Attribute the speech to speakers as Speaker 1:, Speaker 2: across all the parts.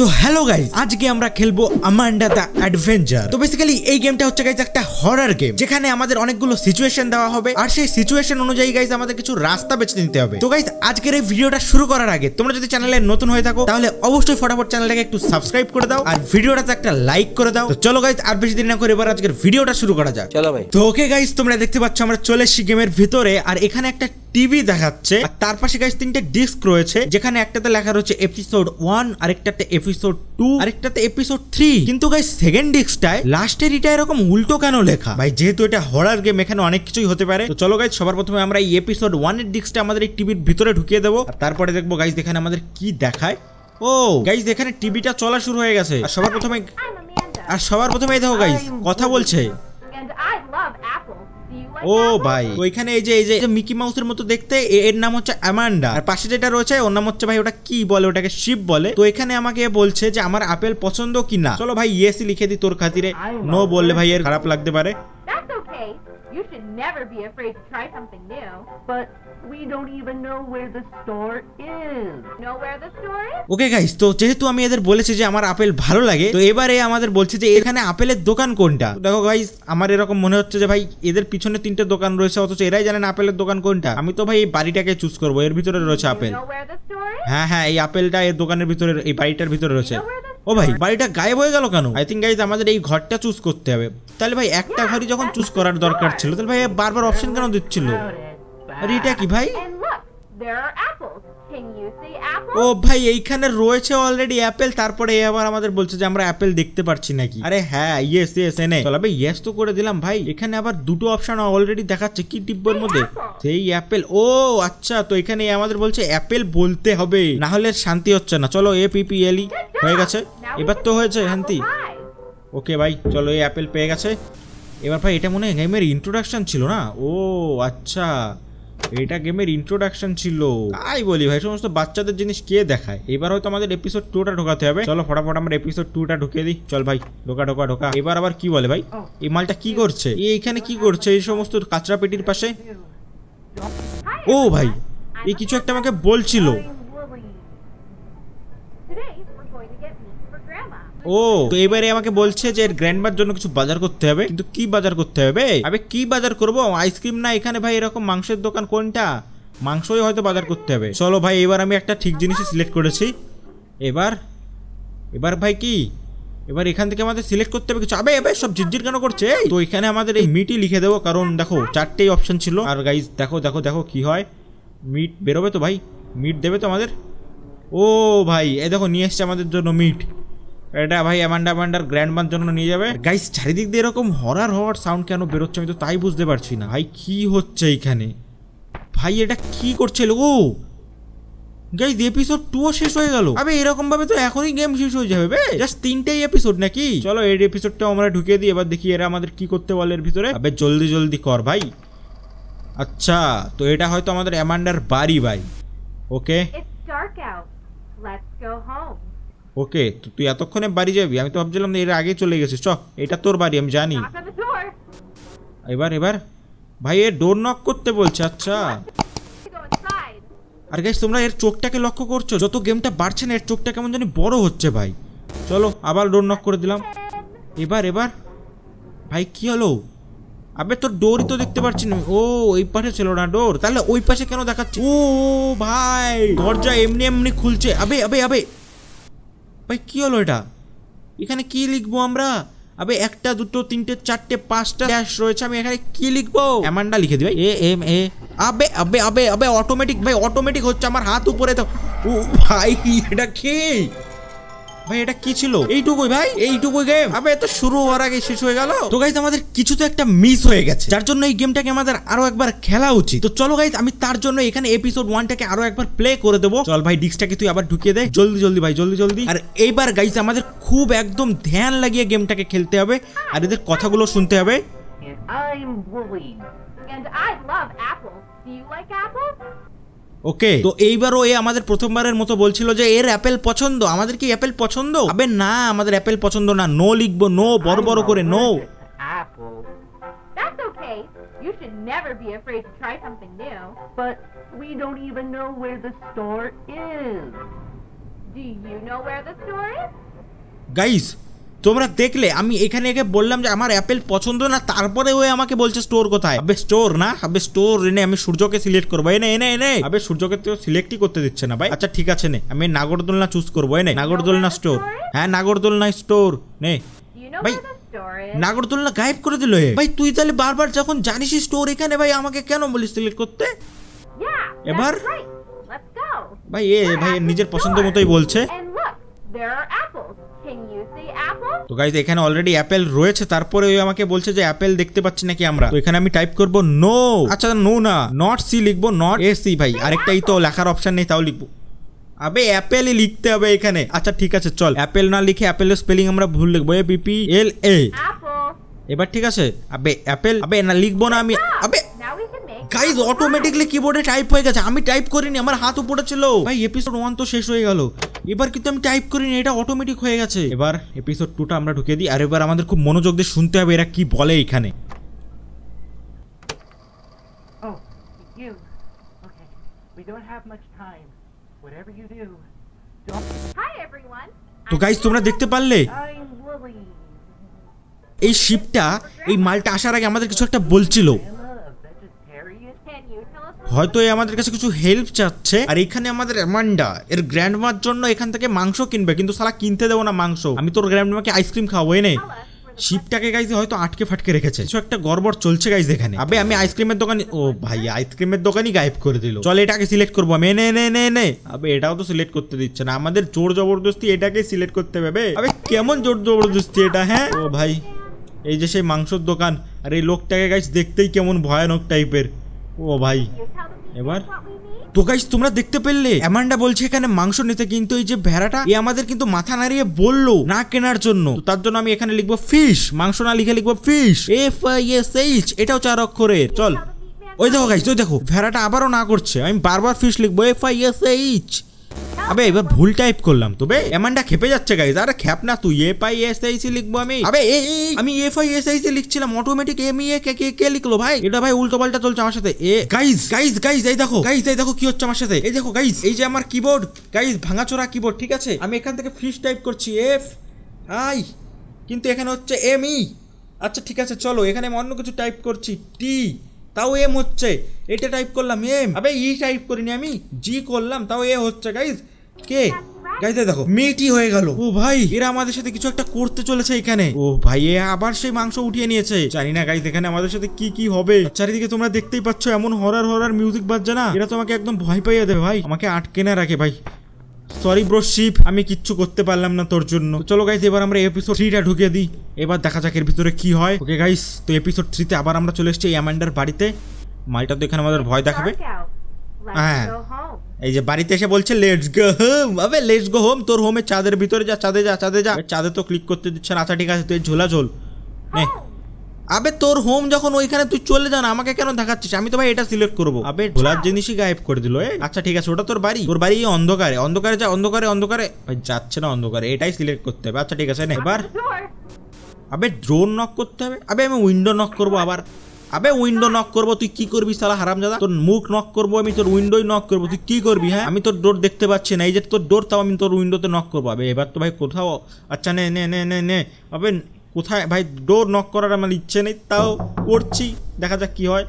Speaker 1: তো hello guys আজকে আমরা খেলব আমান্ডা দ্য অ্যাডভেঞ্চার তো বেসিক্যালি এই গেমটা হচ্ছে গাইজ একটা হরার গেম যেখানে আমাদের অনেকগুলো সিচুয়েশন দেওয়া হবে আর সেই সিচুয়েশন অনুযায়ী গাইজ আমাদের কিছু রাস্তা বেছে নিতে হবে। তো গাইজ আজকের এই ভিডিওটা শুরু করার আগে তোমরা যদি চ্যানেলে নতুন হয়ে থাকো তাহলে অবশ্যই ফটাফট চ্যানেলটাকে একটু সাবস্ক্রাইব করে দাও আর ভিডিওটাতে একটা লাইক করে দাও। তো চলো গাইজ আর বেশি দেরি না করে এবার আজকের ভিডিওটা শুরু করা যাক।
Speaker 2: চলো ভাই।
Speaker 1: তো ওকে গাইস তোমরা দেখতে পাচ্ছ আমরা চলে এসেছি গেমের ভিতরে আর এখানে একটা টিভি দেখাচ্ছে। তার পাশে গাইস তিনটে ডিস্ক রয়েছে, যেখানে একটাতে লেখা রয়েছে এপিসোড ওয়ান আরেকটাতে এপিসোড টু আরেকটাতে এপিসোড থ্রি কিন্তু গাইস সেকেন্ড ডিস্কটায় লাস্টের এটা এরকম উল্টো কেন লেখা? ভাই, যেহেতু এটা হরার গেম এখানে অনেক কিছুই হতে পারে। তো চলো গাইস সবার প্রথমে আমরা এই এপিসোড ওয়ানের ডিস্কটা আমাদের এই টিভির ভিতরে ঢুকিয়ে দেবো। তারপরে দেখব গাইস এখানে আমাদের কি দেখায়। ও গাইস এখানে টিভিটা চলা শুরু হয়ে গেছে। আর সবার প্রথমে আর সবার প্রথমে দেখো গাইস কথা বলছে। ও ভাই। ওইখানে এই যে এই যে মিকি মাউসের মতো দেখতে এর নাম হচ্ছে অ্যামান্ডা আর পাশে যেটা রয়েছে ওর নাম হচ্ছে ভাই ওটা কি বলে ওটাকে শিপ বলে। তো এখানে আমাকে বলছে যে আমার আপেল পছন্দ কিনা? চলো ভাই ইয়েসি লিখে দি তোর খাতিরে। নো বললে ভাই এর খারাপ লাগতে পারে.
Speaker 3: You should never be afraid to try something new.
Speaker 4: But we don't even know where the store is.
Speaker 3: Know where the store is?
Speaker 1: Okay guys তো যেহেতু আমি এদের বলেছি যে আমার আপেল ভালো লাগে তো এবারে আমাদের বলছে যে এখানে আপেলের দোকান কোনটা দেখো গাইস আমার এরকম মনে হচ্ছে যে ভাই এদের পিছনে তিনটে দোকান রয়েছে অথচ এরাই জানেন আপেলের দোকান কোনটা আমি তো ভাই এই বাড়িটাকে চুজ করব এর ভিতরে রয়েছে
Speaker 3: You
Speaker 1: apple
Speaker 3: know where the store is?
Speaker 1: হ্যাঁ হ্যাঁ এই আপেলটা এর দোকানের ভিতরে এই বাড়িটার ভিতরে রয়েছে ও ভাই বাড়িটা গায়েব হয়ে গেল কেন? আই থিঙ্ক গাইজ আমাদের এই ঘরটা চুজ করতে হবে। তাহলে ভাই একটা ঘরই যখন চুজ করার দরকার ছিল তাহলে ভাই বারবার অপশন কেন দিচ্ছিল? আরে এটা কি ভাই? ও ভাই এইখানে রয়েছে অলরেডি অ্যাপেল তারপরে আবার আমাদের বলছে যে আমরা অ্যাপেল দেখতে পাচ্ছি নাকি। আরে হ্যাঁ ইয়েস ইয়েস এনে। চল ভাই ইয়েস তো করে দিলাম ভাই। এখানে আবার দুটো অপশন অলরেডি দেখাচ্ছে কি টিপবোর মধ্যে? সেই অ্যাপেল ও আচ্ছা তো এখানে আমাদের বলছে অ্যাপেল বলতে হবে। না হলে শান্তি হচ্ছে না। চলো এ পি পি এলই হয়ে গেছে? এবার তো হয়েছে
Speaker 3: Five.
Speaker 1: ওকে, ভাই, চলো, এই অ্যাপেল পেয়ে গেছে। এবার ভাই, এটা মনে হয় গেমের ইন্ট্রোডাকশান ছিল না? ও আচ্ছা। এটা গেমের ইন্ট্রোডাকশন ছিল। তাই বলি ভাই, সমস্ত বাচ্চাদের জিনিস কে দেখায়? এবার হয়তো আমাদের এপিসোড টুটা ঢোকাতে হবে। চলো, ফটাফট আমরা এপিসোড টুটা ঢুকিয়ে দিই। চল ভাই, ঢোকা ঢোকা ঢোকা। এবার আবার কি বলে ভাই? এই মালটা কি করছে? এই এইখানে কি করছে? এই সমস্ত কাঁচরা পেটির পাশে? ও ভাই, এই কিছু একটা আমাকে বলছিল। ও, তো এবারে আমাকে বলছে যে গ্র্যান্ডমার জন্য কিছু বাজার করতে হবে। কিন্তু কি বাজার করতে হবে? আবে, কি বাজার করব? আইসক্রিম না এখানে ভাই এরকম মাংসের দোকান কোনটা? মাংসই হয়তো বাজার করতে হবে। চলো ভাই, এবার আমি একটা ঠিক জিনিসই সিলেক্ট করেছি। এবার এবার ভাই কি? এবার এখান থেকে আমাদের সিলেক্ট করতে হবে কিছু। আবে এবার সব ঝিরঝির কেন করছে? তো এখানে আমাদের এই মিটই লিখে দেবো, কারণ দেখো, চারটেই অপশন ছিল। আর গাইজ দেখো দেখো দেখো কি হয়। মিট বেরোবে তো ভাই? মিট দেবে তো আমাদের? ও ভাই এই দেখো, নিয়ে এসছে আমাদের জন্য মিট এটা ভাই অ্যামান্ডা অ্যামান্ডার গ্র্যান্ডমার জন্য নিয়ে যাবে। গাইস চারিদিক দিয়ে এরকম হরার হওয়ার সাউন্ড কেন বেরোচ্ছে আমি তো তাই বুঝতে পারছি না। ভাই, কি হচ্ছে এইখানে ভাই, এটা কি করছে লোক গাইস এপিসোড টুও শেষ হয়ে গেল। আবে এরকম ভাবে তো এখনই গেম শেষ হয়ে যাবে, বে। জাস্ট তিনটেই এপিসোড নাকি? চলো, এই এপিসোডটাও আমরা ঢুকিয়ে দিই, এবার দেখি এরা আমাদের কি করতে বলে এর ভিতরে। আবে, জলদি জলদি কর ভাই। আচ্ছা তো এটা হয়তো আমাদের অ্যামান্ডার বাড়ি ভাই। ওকে.
Speaker 3: Let's go home.
Speaker 1: ওকে, তো তুই এতক্ষণে বাড়ি যাবি? আমি তো ভাবছিলাম এর আগে চলে গেছিস। চ এটা তোর বাড়ি, আমি জানি. এবার এবার। ভাই, এ ডোর নক করতে বলছে আচ্ছা. আর গাইস তোমরা এর চোখটাকে লক্ষ্য করছ? যত গেমটা বাড়ছে না, এর চোখটা কেমন জানি বড় হচ্ছে, ভাই। চলো, আবার ডোর নক করে দিলাম। এবার এবার। ভাই, কি হলো? আবে, তোর ডোরই তো দেখতে পাচ্ছি না। ও, ওই পাশে ছিল না ডোর তাহলে ওই পাশে কেন দেখাচ্ছে? ও, ভাই। দরজা এমনি এমনি খুলছে। আবে আবে আবে। ভাই কি হলো এটা? এখানে কি লিখব আমরা? আবে একটা দুটো তিনটে চারটে পাঁচটা ড্যাশ রয়েছে আমি এখানে কি লিখব? অ্যামান্ডা লিখে দিই ভাই। এ এম এ আবে আবে আবে আবে অটোমেটিক ভাই অটোমেটিক হচ্ছে আমার হাত উপরে তো। ও ভাই এটা কি? ভাই, এটা কি ছিল? এইটুকুই ভাই, এইটুকুই গেম আবে তো শুরু হওয়ার আগে শেষ হয়ে গেল। তো গাইজ আমাদের কিছু তো একটা মিস হয়ে গেছে। যার জন্য এই গেমটাকে আমাদের আরও একবার খেলা উচিত। তো চলো গাইজ আমি তার জন্য এখানে এপিসোড ওয়ানটাকে আরও একবার প্লে করে দেবো। চল ভাই ডিস্কটাকে তুই আবার ঢুকিয়ে দে। জলদি জলদি ভাই, জলদি জলদি। আর এইবার গাইজ আমাদের খুব একদম ধ্যান লাগিয়ে গেমটাকে খেলতে হবে। আর এদের কথাগুলো শুনতে হবে।
Speaker 4: And.
Speaker 3: And I love apples. Do you like apples?
Speaker 1: ওকে তো এইবারও এ আমাদের প্রথমবারের মতো বলছিল যে এর অ্যাপেল পছন্দ আমাদের কি অ্যাপেল পছন্দ আবে না আমাদের অ্যাপেল পছন্দ না নো লিখব নো বড় বড় করে no
Speaker 4: Apple.
Speaker 3: That's okay. You should never be afraid to try something new.
Speaker 4: But we don't even know where the store is.
Speaker 3: Do you know where the store is?
Speaker 1: Guys তোমরা দেখলে আমি এখানে একে বললাম যে আমার অ্যাপেল পছন্দ না তারপরে ওই আমাকে বলছে স্টোর কোথায়? আবে স্টোর না আবে স্টোর এনে আমি সূর্যকে সিলেক্ট করব। এনে এনে এনে আবে সূর্যকে তো সিলেক্টই করতে দিচ্ছে না ভাই। আচ্ছা ঠিক আছে নে আমি নাগরদোলনা চুজ করব। এনে নাগরদোলনা স্টোর হ্যাঁ নাগরদোলনা স্টোর নে।
Speaker 3: Is?
Speaker 1: নাগরদোলনা গায়েব করে দিল। ভাই তুই তাহলে বারবার যখন জানিস স্টোর এখানে ভাই আমাকে কেন বলিস সিলেক্ট করতে? এবার? ভাই এ ভাই নিজের পছন্দ মতোই বলছে। তো গাইজ এখানে অলরেডি অ্যাপেল রয়েছে। তারপরে ওই আমাকে বলছে যে অ্যাপেল দেখতে পাচ্ছি নাকি আমরা। তো এখানে আমি টাইপ করব নো আচ্ছা নো না। নট সি লিখব নট এ সি ভাই। আরেকটাই তো লেখার অপশন নেই তাও লিখব। আবে অ্যাপেলই লিখতে হবে এখানে। আচ্ছা ঠিক আছে চল। অ্যাপেল না লিখে অ্যাপেলের স্পেলিং আমরা ভুল লিখব। এ পিপি এল এ এবার ঠিক আছে। আবে অ্যাপেল আবে না লিখব না আমি। আবে গাইজ অটোমেটিকলি কিবোর্ডে টাইপ হয়ে গেছে। আমি টাইপ করিনি আমার হাত উপরে ছিল। ভাই এপিসোড ওয়ান তো শেষ হয়ে গেল। এবার কিন্তু আমি টাইপ করিনি এটা অটোমেটিক হয়ে গেছে। এবার এপিসোড টুটা আমরা ঢুকিয়ে দিই আর এবার আমাদের খুব মনোযোগ দিয়ে শুনতে হবে এরা কি বলে এখানে।
Speaker 2: Oh.
Speaker 1: তো গাইজ তোমরা দেখতে পারলে? এই শিপটা এই মালটা আসার আগে আমাদের কিছু একটা বলছিল। হয়তো এ আমাদের কাছে কিছু হেল্প চাচ্ছে। আর এখানে আমাদের অ্যামান্ডা এর গ্র্যান্ডমার জন্য এখান থেকে মাংস কিনবে। কিন্তু সালা কিনতে দেবো না মাংস। আমি তোর গ্র্যান্ডমাকে আইসক্রিম খাওয়াবো, এনে। শিপটাকে গাইজ হয়তো আটকে ফাটকে রেখেছে। কিছু একটা গড়বড় চলছে গাইজ এখানে। আবে, আমি আইসক্রিমের দোকানে ও ভাই আইসক্রিমের দোকানই গায়েব করে দিল। চল এটাকে সিলেক্ট করব আমি। নে নে নে নে আবে, এটাও তো সিলেক্ট করতে দিচ্ছে না। আমাদের জোর জবরদস্তি এটাকে সিলেক্ট করতে হবে, আবে। কেমন জোর জবরদস্তি এটা হ্যাঁ? ও ভাই, এই যে সেই মাংসর দোকান। আর এই লোকটাকে গাইজ দেখতেই কেমন ভয়ানক টাইপের ও ভাই, এবার? তো গাইস তোমরা দেখতে পেলে, অ্যামান্ডা বলছে এখানে মাংস নিতে, কিন্তু এই যে ভেড়াটা, এ আমাদের কিন্তু মাথা নাড়িয়ে বলল না কেনার জন্য। তার জন্য আমি এখানে লিখব ফিশ মাংস না লিখে লিখব fish F I S H এটাও চার অক্ষরের, চল। ওই দেখো গাইস ওই দেখো, ভেড়াটা আবারও না করছে, আমি বারবার ফিশ লিখব এফ আই এস এইচ আবে, এবার ভুল টাইপ করলাম তবে এমানটা খেপে যাচ্ছে গাইজ আরে খ্যাপ না তুই F I S I C লিখব আমি। আবে আমি F I S I C লিখছিলাম automatic M E A K K K লিখলো ভাই? এটা ভাই উল্টো পাল্টা চলছে আমার সাথে। এ গাইজ গাইজ গাইজ এই দেখো গাইজ এই দেখো কি হচ্ছে আমার সাথে। এই দেখো গাইজ এই যে আমার কিবোর্ড গাইজ ভাঙাচোরা কিবোর্ড ঠিক আছে? আমি এখান থেকে ফিশ টাইপ করছি এফ আই কিন্তু এখানে হচ্ছে এম ই আচ্ছা ঠিক আছে, চলো, এখানে আমি অন্য কিছু টাইপ করছি টি তাও এম হচ্ছে। এটা টাইপ করলাম এম আবে ই টাইপ করিনি আমি। জি করলাম তাও এ হচ্ছে গাইজ কে? গাইজ দেখো মেয়েটি হয়ে গেল। ও ভাই। এরা আমাদের সাথে কিছু একটা করতে চলেছে এখানে। ও ভাই এ আবার সেই মাংস উঠিয়ে নিয়েছে। জানি না গাইজ এখানে আমাদের সাথে কি কি হবে। চারিদিকে তোমরা দেখতেই পাচ্ছ এমন হরার হরার মিউজিক বাজছে না। এরা তোমাকে একদম ভয় পাইয়ে দেবে ভাই। আমাকে আটকে না রাখে ভাই। সরি ব্রো শিপ আমি কিচ্ছু করতে পারলাম না তোর জন্য। চলো গাইস এবার আমরা এপিসোড থ্রিটা ঢুকিয়ে দিই। এবার দেখা যাক এর ভিতরে কি হয়। ওকে গাইস তো এপিসোড থ্রিতে আবার আমরা চলে এসেছি এই অ্যামান্ডার বাড়িতে। মালটা তো এখানে আমাদের ভয় দেখাবে।
Speaker 3: Home.
Speaker 1: এই যে বাড়িতে এসে বলছে লেটস গো হোম আবে লেটস গো হোম তোর হোমে চাঁদের ভিতরে যা চাঁদে যা চাঁদে যা। চাঁদে তো ক্লিক করতে দিচ্ছে না। আচ্ছা ঠিক আছে তুই ঝোলা ঝোল নে। আবে তোর হোম যখন ওইখানে তুই চলে যা না আমাকে কেন দেখাচ্ছিস? আমি তো ভাই এটা সিলেক্ট করব। আবে ঝোলার জিনিসই গায়েব করে দিল আচ্ছা ঠিক আছে ওটা তোর বাড়ি। তোর বাড়ি অন্ধকারে। অন্ধকারে যা অন্ধকারে অন্ধকারে। ভাই যাচ্ছে না অন্ধকারে এটাই সিলেক্ট করতে হবে। আচ্ছা ঠিক আছে নে। এবার. আবে ড্রোন নক করতে হবে। আবে আমি উইন্ডো নক করব আবার। আবে উইন্ডো নক করব, তুই কি করবি সালা হারামজাদা? তোর মুখ নক করব, আমি তোর উইন্ডোই নক করব। তুই কি করবি হ্যাঁ? আমি তোর ডোর দেখতে পাচ্ছি না। এই যে তোর ডোর তাও আমি তোর উইন্ডোতে নক করব। আবে এবার তো ভাই কোথাও আচ্ছা নে নে নে নে নে। আবে কোথায় ভাই ডোর নক করার আমার ইচ্ছে নেই, তাও করছি। দেখা যাক কি হয়।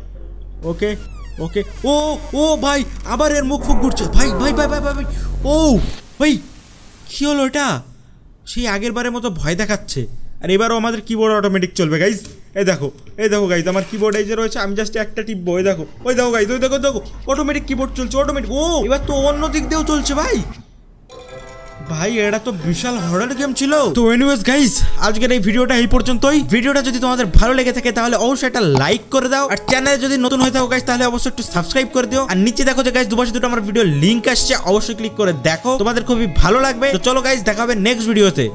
Speaker 1: ওকে ওকে। ও ও ভাই, আবার এর মুখ ফুক ঘুরছে। ভাই ভাই ভাই ভাই ভাই। ও, ভাই, কি হলো এটা? সেই আগের বারের মতো ভয় দেখাচ্ছে। আর এবারও আমাদের কিবোর্ড অটোমেটিক চলবে গাইজ এই দেখো এই দেখো গাইজ আমার কিবোর্ড এই যে রয়েছে, আমি জাস্ট একটা টিপবো ওই দেখো ওই দেখো গাইজ ওই দেখো দেখো অটোমেটিক কিবোর্ড চলছে অটোমেটিক ও, এবার তো অন্য দিক দিয়েও চলছে, ভাই। ভাই, এটা তো বিশাল হরার গেম ছিল। তো এনিওয়েজ গাইস আজকের এই ভিডিওটা এই পর্যন্তই। ভিডিওটা যদি তোমাদের ভালো লেগে থাকে, তাহলে অবশ্যই একটা লাইক করে দাও। আর চ্যানেলে যদি নতুন হয়ে থাকো গাইস তাহলে অবশ্যই একটু সাবস্ক্রাইব করে দিও। আর নিচে দেখো যে গাইস দুপাশে দুটো আমার ভিডিও লিংক আসছে, অবশ্যই ক্লিক করে দেখো। তোমাদের খুবই ভালো লাগবে। তো চলো গাইস দেখা হবে নেক্সট ভিডিওতে